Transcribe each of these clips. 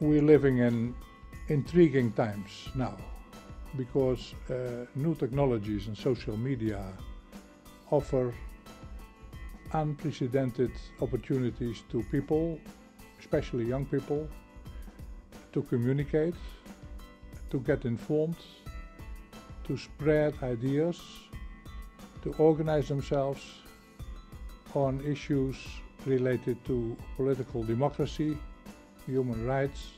we're living in intriguing times now because uh, new technologies and social media offer unprecedented opportunities to people, especially young people, to communicate, to get informed, to spread ideas, to organize themselves on issues related to political democracy, human rights,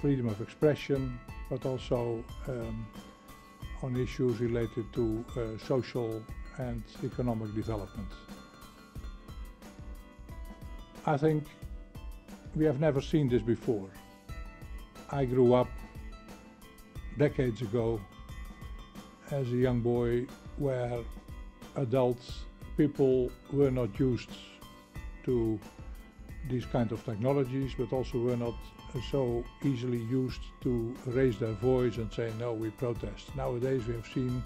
freedom of expression, but also um, on issues related to uh, social and economic development. I think we have never seen this before. I grew up decades ago as a young boy where adults, people were not used to these kind of technologies, but also were not so easily used to raise their voice and say, no, we protest. Nowadays we have seen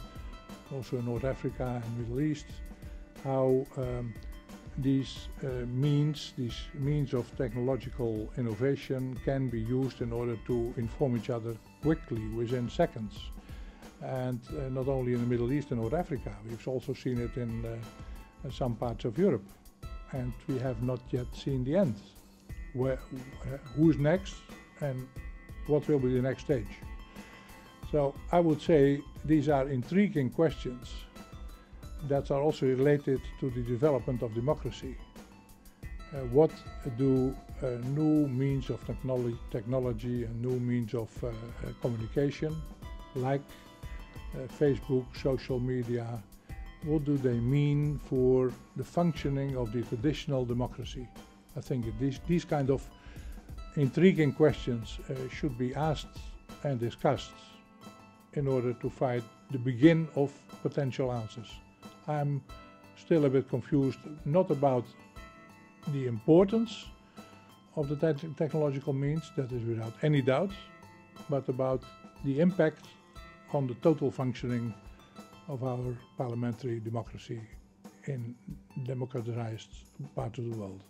also in North Africa and Middle East how um, these uh, means, these means of technological innovation can be used in order to inform each other quickly within seconds. And uh, not only in the Middle East and North Africa, we've also seen it in uh, some parts of Europe. And we have not yet seen the end. Where, who's next and what will be the next stage? So I would say these are intriguing questions that are also related to the development of democracy. Uh, what do uh, new means of technology, technology and new means of uh, communication, like Facebook, social media, what do they mean for the functioning of the traditional democracy? I think these, these kind of intriguing questions uh, should be asked and discussed in order to find the begin of potential answers. I'm still a bit confused, not about the importance of the te technological means, that is without any doubt, but about the impact on the total functioning of our parliamentary democracy in democratized part of the world.